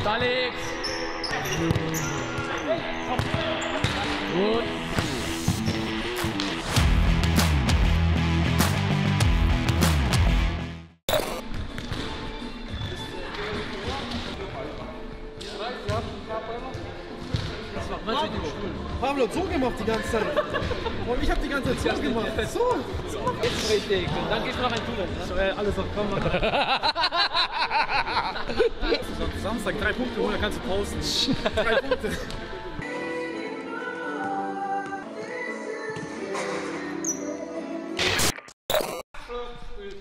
Gut, Alex. Gut. Pablo so gemacht die ganze Zeit. Und ich habe die ganze Zeit so gemacht. So. Jetzt richtig. Und dann geht's noch ein Tunnel. Ne? Alles auf Kamera. Samstag drei Punkte holen, dann kannst du posten. Drei Punkte.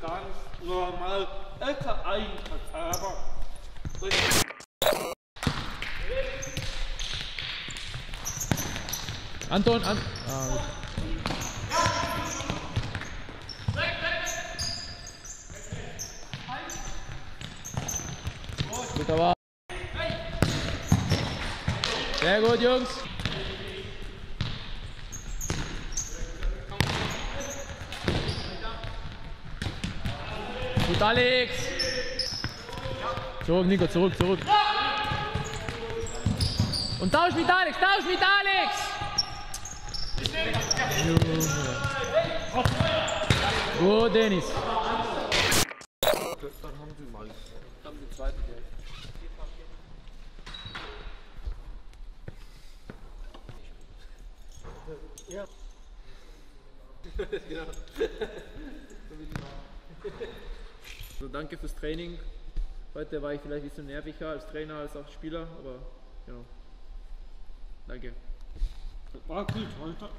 ganz normal Eigenschaften, aber Anton, an. Ah, gut. Guter Ball. Sehr gut, Jungs. Gut, Alex. Zurück, Nico, zurück, zurück. Und tausch mit Alex, tausch mit Alex. Gut, Dennis. Also danke fürs Training. Heute war ich vielleicht ein bisschen nerviger als Trainer als auch Spieler, aber ja. Danke. war gut heute.